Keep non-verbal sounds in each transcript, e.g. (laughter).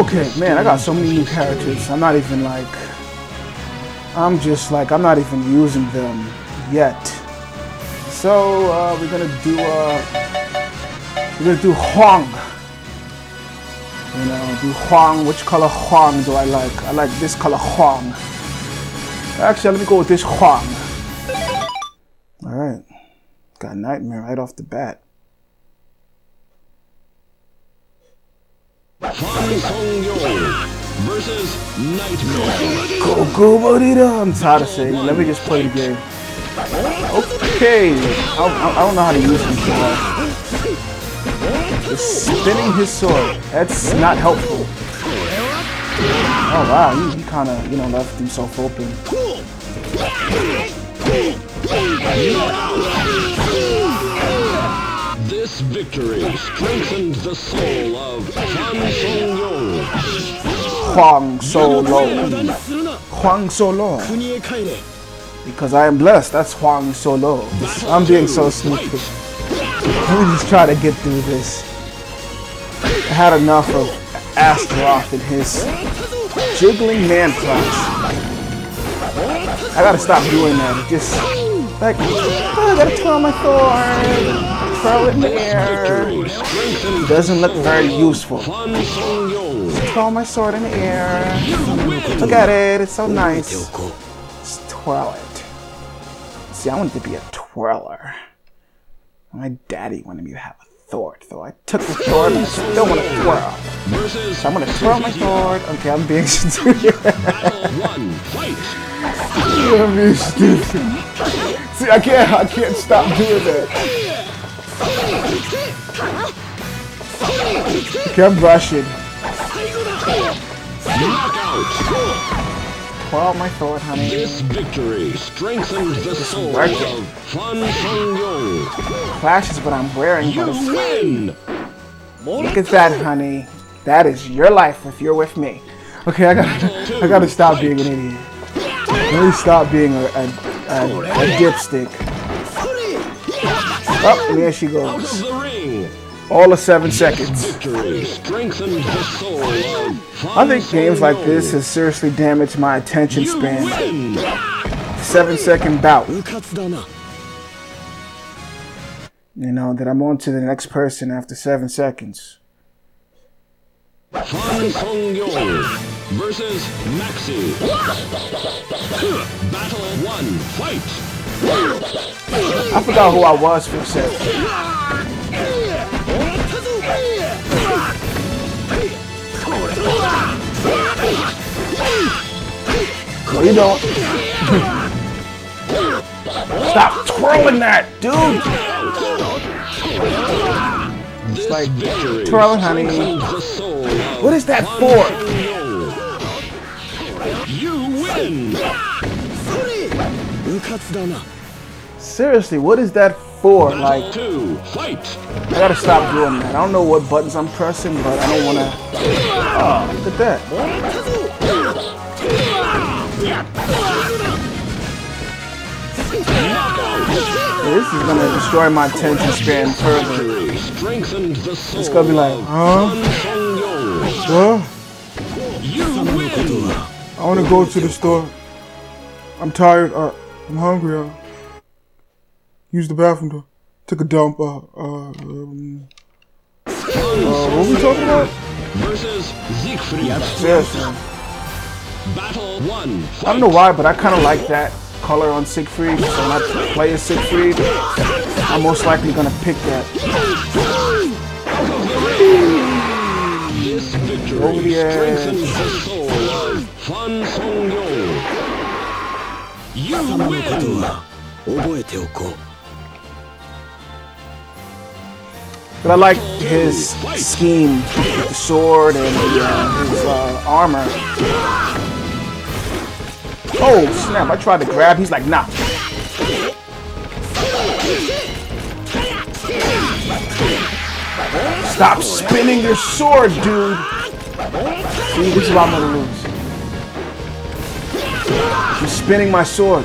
Okay, man, I got so many new characters. I'm not even like. I'm just like, I'm not even using them yet. So, uh, we're gonna do, uh. We're gonna do Hwang. You know, do Hwang. Which color Hwang do I like? I like this color Hwang. Actually, let me go with this Hwang. Alright. Got Nightmare right off the bat. Versus Nightmare. Go, go! I'm tired of saying. Let me just play the game. Okay. I, I, I don't know how to use well. Just spinning his sword. That's not helpful. Oh wow, he, he kind of, you know, left himself open. This victory strengthened the soul of Fan Song Huang Solo. Hwang. Because I am blessed. That's Huang Solo. I'm being so sneaky. Let me just try to get through this. I had enough of Astaroth and his jiggling man clash. I gotta stop doing that. Just like oh, I gotta twirl my sword, twirl it in the air. Doesn't look very useful. Fan Song Yong. Twirl my sword in the air. Look at it. It's so nice. Just twirl it. See, I wanted to be a twirler. My daddy wanted me to have a sword, so I took the sword and I still want to twirl. So I'm gonna twirl my sword. Okay, I'm being (laughs) stupid. one. Fight. (laughs) I'm being stupid. See, I can't, I can't stop doing that. Okay, I'm rushing. Knockout. Twirl my sword, honey. This victory strengthens the soul of Fan Song Yong. Flash is what I'm wearing, You win. Look at that, honey. That is your life if you're with me. Okay, I gotta, I gotta stop being an idiot. Me stop being a, a, a, a dipstick. Oh, and there she Out goes. of the ring. All of seven seconds. The soul I think games like this has seriously damaged my attention span. Seven second bout. You know, that I'm on to the next person after seven seconds. Fan Song Yong versus Maxi. Battle one. Fight. I forgot who I was for a second. No, you don't. Stop twirling that, dude! This like victory twirling, honey. strengthened the soul of What is that for? You win. Seriously, what is that for? Like, two. Fight. I gotta stop doing that. I don't know what buttons I'm pressing, but I don't wanna. Oh, look at that. This is gonna destroy my attention span further. Victory strengthened the soul It's gonna be like, of huh? Fan What? I wanna go to the store. I'm tired. Uh, I'm hungry. Uh, use the bathroom to take a dump. Uh, uh, um, uh, what we talking about? Versus Siegfried. Seriously. Battle one. I don't know why, but I kind of like that color on Siegfried. So when I play as Siegfried, I'm most likely gonna pick that. This victory Oh, yeah. strengthens the soul of Fan Song Yong. You win. 覚えておこう But I like his scheme with the sword and the, uh, his uh, armor. Oh snap! I tried to grab. He's like, nah. Stop spinning your sword, dude. See, this is why I'm gonna lose. You're spinning my sword.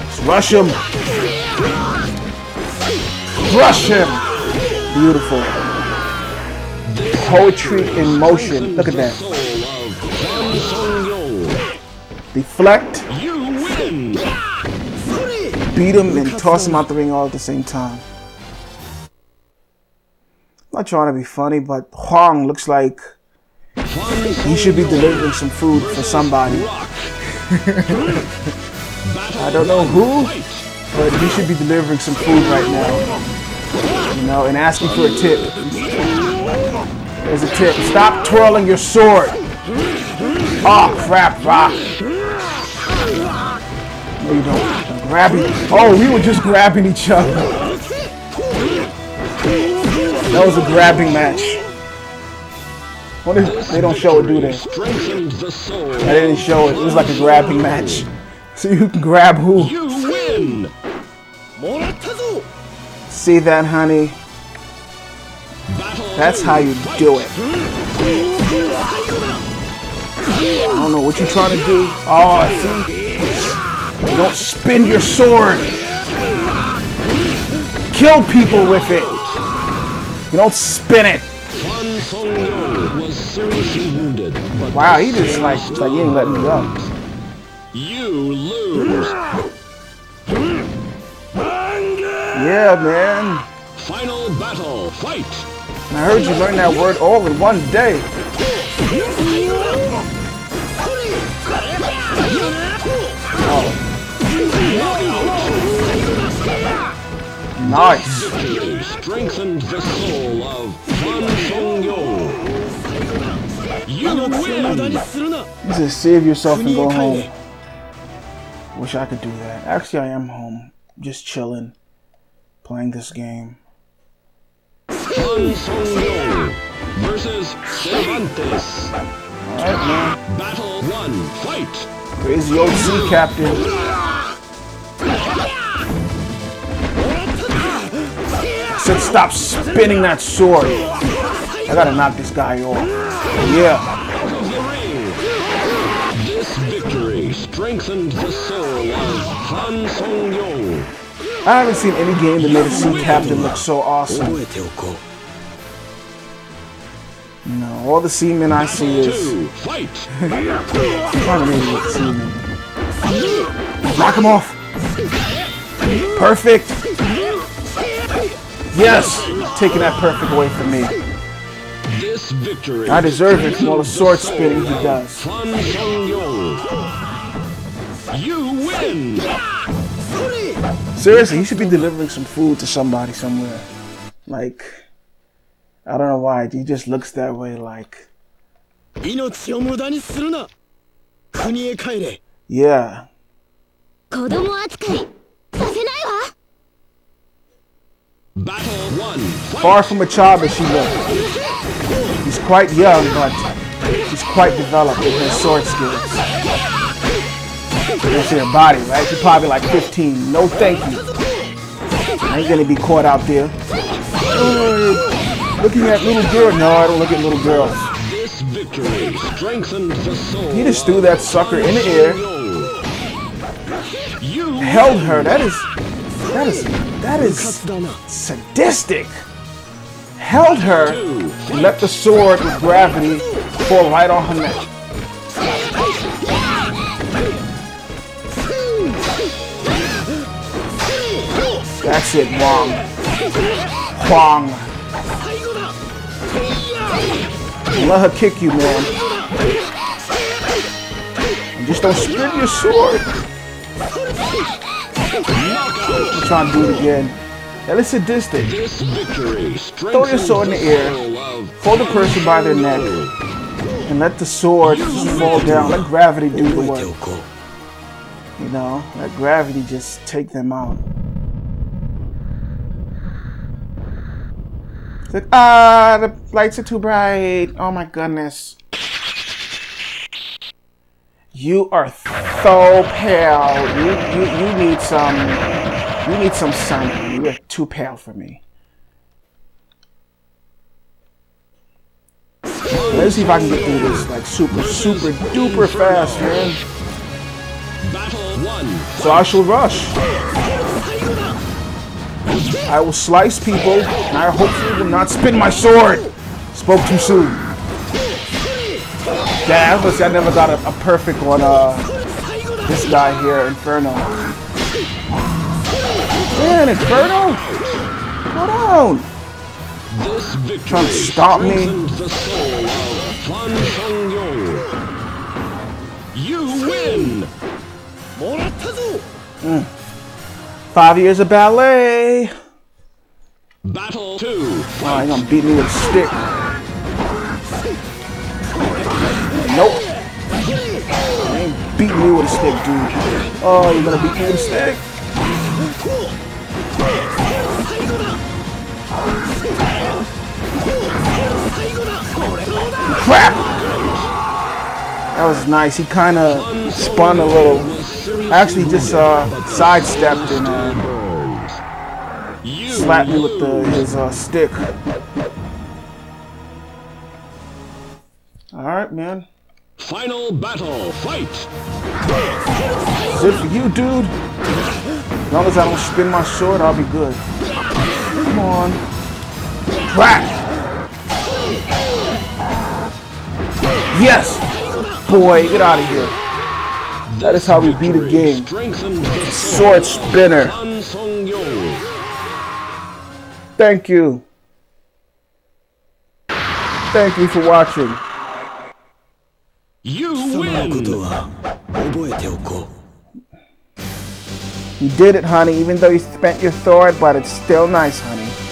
Let's rush him. Crush him. Beautiful. Poetry in motion. Look at that. Deflect. Beat him and toss him out the ring all at the same time. I'm not trying to be funny, but Hwang looks like he should be delivering some food for somebody. I don't know who, but he should be delivering some food right now. You know, and asking for a tip. There's a tip. Stop twirling your sword. Oh crap, Rock. No, you don't. Grabbing. Oh, we were just grabbing each other. That was a grabbing match. What if they don't show it, do they? The soul. I didn't show it. It was like a grabbing match. (laughs) So you can grab who? You win. See that, honey? That's how you do it. I don't know what you're trying to do. Oh, I see. You don't spin your sword. Kill people with it. You don't spin it. Hwan Song Yo was seriously wounded, but Wow, he just like, like he ain't letting me go. you lose. Yeah, man. Final battle. Fight. I heard you learn that word all in one day. Oh. Nice. Victory strengthened the soul of Hwan Song Yo. You win. You just save yourself and go home. Wish I could do that. Actually, I am home. Just chilling. Playing this game. Hwan Song Yo versus Cervantes. Alright, man. Battle one. Fight. Crazy old sea captain. Said stop spinning that sword. I gotta knock this guy off. Yeah. This victory strengthened the soul of Han Song Yong. I haven't seen any game that made a sea captain look so awesome. No, all the seamen I see is trying. (laughs) Knock him off. Perfect. Yes! Taking that perfect away from me. This victory I deserve it from all the sword spinning he does. You win! Seriously, he should be delivering some food to somebody somewhere. Like, I don't know why, he just looks that way like... Yeah. Battle one. Far from a child as she looks. He's quite young, but he's quite developed in his sword skills. See her body, right? She's probably like 15. No thank you. I ain't gonna be caught out there. Uh, looking at little girl. No, I don't look at little girls. This victory strengthened the soul. He just threw that sucker in the air, You held her. That is, that is, that is sadistic. Held her, and let the sword with gravity fall right on her neck. That's it, Wong. Hwang. Let her kick you, man. And just don't spin your sword. I'm trying to do it again. Now let's sadistic. Throw your sword in the air, hold the person by their neck, and let the sword just fall down. Let gravity do the work. You know, let gravity just take them out. It's like, ah, the lights are too bright. Oh my goodness. You are so pale. You, you, you need some you need some sun. You are too pale for me. Let's see if I can get through this like super super duper fast, man. So I shall rush. I will slice people, and I hopefully will not spin my sword. Spoke too soon. Yeah, I was I never got a, a perfect one. Uh, this guy here, Inferno an inferno? Hold on. Trying to stop me. You win. Hmm. Five years of ballet. Battle two. Oh, he's gonna beat me with a stick. Nope. He ain't beating me with a stick, dude. Oh, you're gonna beat me with a stick. Crap! That was nice. He kind of spun a little. Actually, just uh, sidestepped and uh, slapped me with the, his uh, stick. All right, man. Final battle. Fight! Is it for you, dude? As long as I don't spin my sword, I'll be good. Come on. Crack! Yes! Boy, get out of here. That is how we beat a game. Sword Spinner. Thank you. Thank you for watching. You win! You did it, honey, even though you spent your sword, but it's still nice, honey.